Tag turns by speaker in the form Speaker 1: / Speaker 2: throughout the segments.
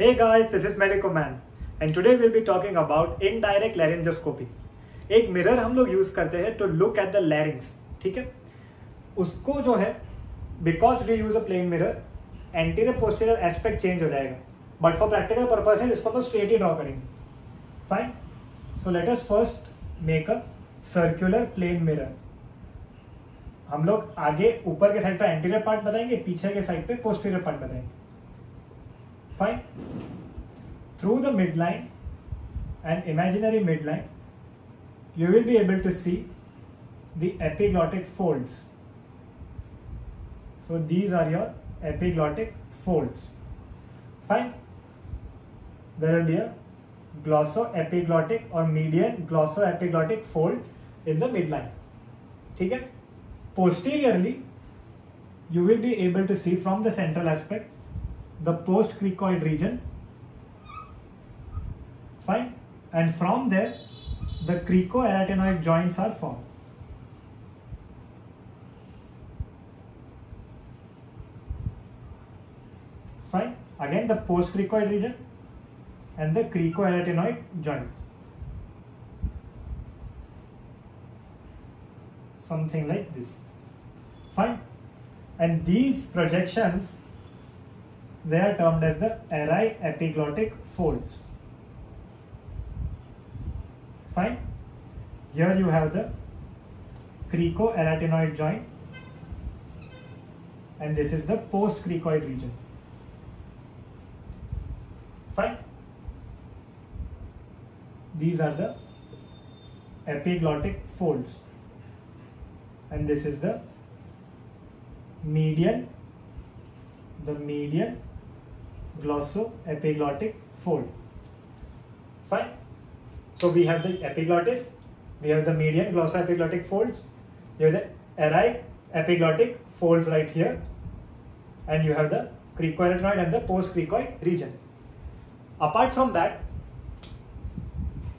Speaker 1: Hey guys, this is Medico Man and today we'll be talking about indirect laryngoscopy. एक mirror हम लोग use करते हैं to look at the larynx ठीक है? उसको जो है because we use a plane mirror anterior posterior aspect change हो जाएगा. बट फॉर प्रैक्टिकल पर्पज इसको हम स्ट्रेट ही ड्रॉ करेंगे. Fine so let us first make a circular plane mirror हम लोग आगे ऊपर के साइड पे एंटीरियर पार्ट बताएँगे पीछे के साइड पे पोस्टीरियर पार्ट बताएँगे. Fine through the mid line and imaginary mid line you will be able to see the epiglottic folds. So these are your epiglottic folds. Fine. There will be a glossoepiglottic or median glossoepiglottic fold in the midline. ठीक है Posteriorly, you will be able to see from the central aspect the post-cricoid region. and from there, the cricoarytenoid joints are formed. Fine. Again, the postcricoid region and the cricoarytenoid joint. Something like this. Fine. And these projections, they are termed as the aryepiglottic folds. Fine. Here you have the cricoarytenoid joint and this is the post-cricoid region. Fine. These are the epiglottic folds and this is the median, the median glossoepiglottic fold. Fine. So we have the epiglottis, we have the median glossoepiglottic folds, you have the array epiglottic folds right here, and you have the cricoarytenoid and the post-cricoid region. Apart from that,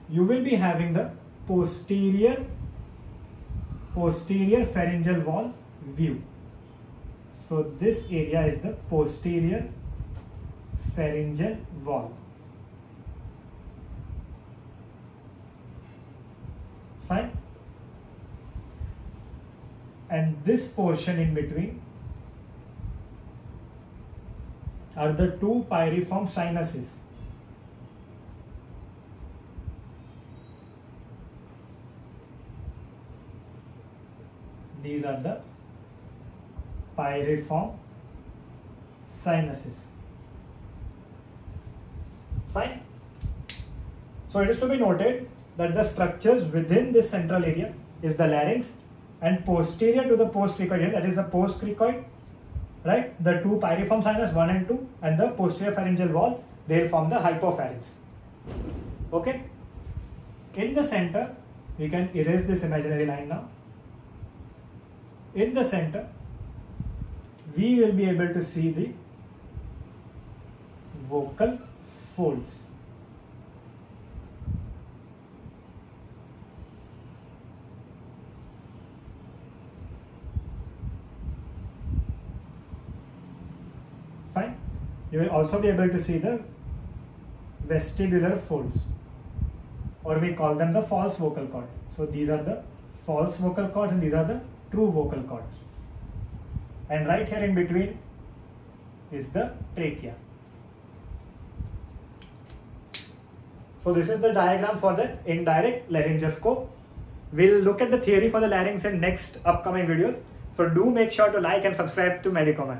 Speaker 1: you will be having the posterior posterior pharyngeal wall view. So this area is the posterior pharyngeal wall. fine and this portion in between are the two pyriform sinuses. These are the pyriform sinuses. Fine. So it is to be noted that the structures within this central area is the larynx and posterior to the post-cricoid that is the post-cricoid right? The two pyriform sinus 1 and 2 and the posterior pharyngeal wall they form the hypopharynx. Okay? In the center we can erase this imaginary line now. In the center we will be able to see the vocal folds fine you will also be able to see the vestibular folds or we call them the false vocal cord so these are the false vocal cords and these are the true vocal cords. And right here in between is the trachea. So this is the diagram for the indirect laryngoscope we'll look at the theory for the larynx in next upcoming videos. So do make sure to like and subscribe to Medicoman.